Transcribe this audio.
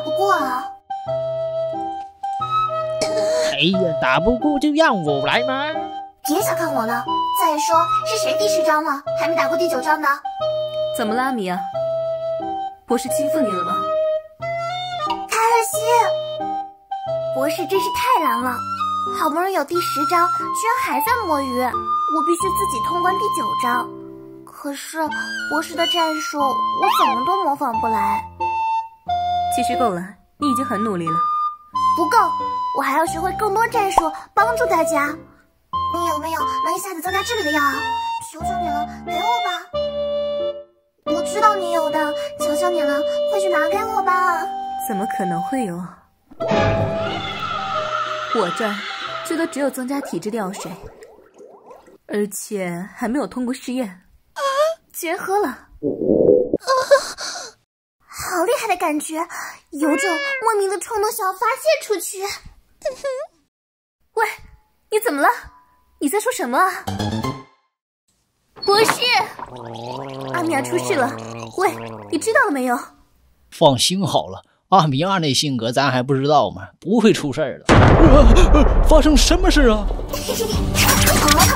打不过啊。哎呀，打不过就让我来嘛！别小看我了。再说是谁第十章了，还没打过第九章呢？怎么了，米娅？博士欺负你了吗？卡尔西，博士真是太难了，好不容易有第十章，居然还在摸鱼。我必须自己通关第九章。可是博士的战术，我怎么都模仿不来。其实够了，你已经很努力了。不够，我还要学会更多战术，帮助大家。你有没有能一下子增加智力的药啊？求求你了，给我吧！我知道你有的，求求你了，快去拿给我吧！怎么可能会有？我这儿最多只有增加体质的药水，而且还没有通过试验。居然喝了！好厉害的感觉，有种莫名的冲动想要发泄出去。喂，你怎么了？你在说什么啊？博士，阿米娅出事了！喂，你知道了没有？放心好了，阿米娅那性格咱还不知道吗？不会出事儿的。发生什么事啊？